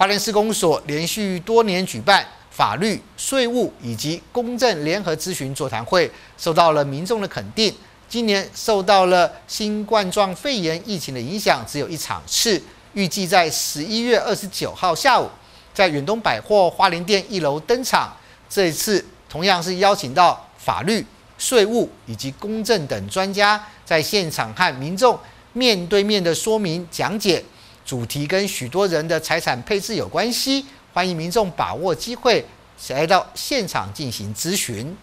花莲市公所连续多年举办法律、税务以及公正联合咨询座谈会，受到了民众的肯定。今年受到了新冠状肺炎疫情的影响，只有一场次，预计在十一月二十九号下午，在远东百货花莲店一楼登场。这一次同样是邀请到法律、税务以及公证等专家，在现场和民众面对面的说明讲解，主题跟许多人的财产配置有关系，欢迎民众把握机会来到现场进行咨询。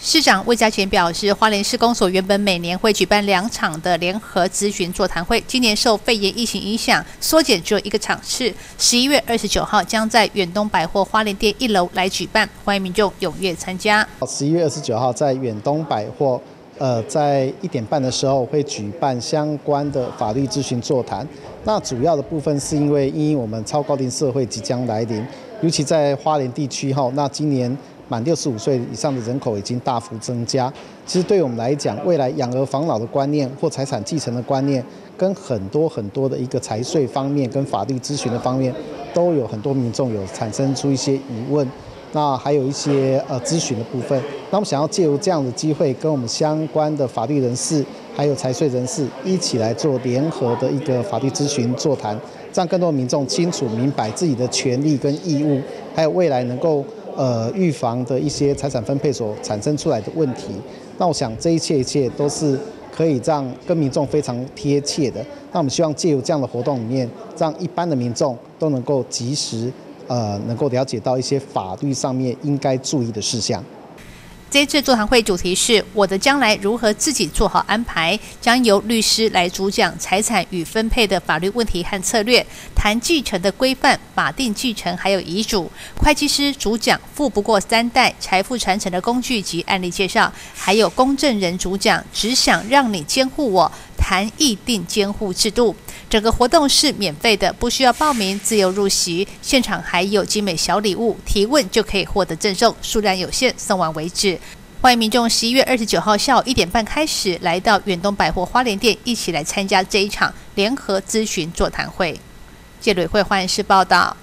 市长魏家全表示，花莲市公所原本每年会举办两场的联合咨询座谈会，今年受肺炎疫情影响，缩减只有一个场次。十一月二十九号将在远东百货花莲店一楼来举办，欢迎民众踊跃参加。十一月二十九号在远东百货，呃，在一点半的时候会举办相关的法律咨询座谈。那主要的部分是因为，因我们超高龄社会即将来临，尤其在花莲地区哈，那今年。满六十五岁以上的人口已经大幅增加。其实对我们来讲，未来养儿防老的观念或财产继承的观念，跟很多很多的一个财税方面跟法律咨询的方面，都有很多民众有产生出一些疑问。那还有一些呃咨询的部分，那我们想要借由这样的机会，跟我们相关的法律人士还有财税人士一起来做联合的一个法律咨询座谈，让更多民众清楚明白自己的权利跟义务，还有未来能够。呃，预防的一些财产分配所产生出来的问题，那我想这一切一切都是可以让跟民众非常贴切的。那我们希望借由这样的活动里面，让一般的民众都能够及时呃，能够了解到一些法律上面应该注意的事项。这次座谈会主题是“我的将来如何自己做好安排”，将由律师来主讲财产与分配的法律问题和策略，谈继承的规范、法定继承还有遗嘱。会计师主讲富不过三代财富传承的工具及案例介绍，还有公证人主讲只想让你监护我。谈议定监护制度，整个活动是免费的，不需要报名，自由入席。现场还有精美小礼物，提问就可以获得赠送，数量有限，送完为止。欢迎民众十一月二十九号下午一点半开始来到远东百货花莲店，一起来参加这一场联合咨询座谈会。借旅会欢迎室报道。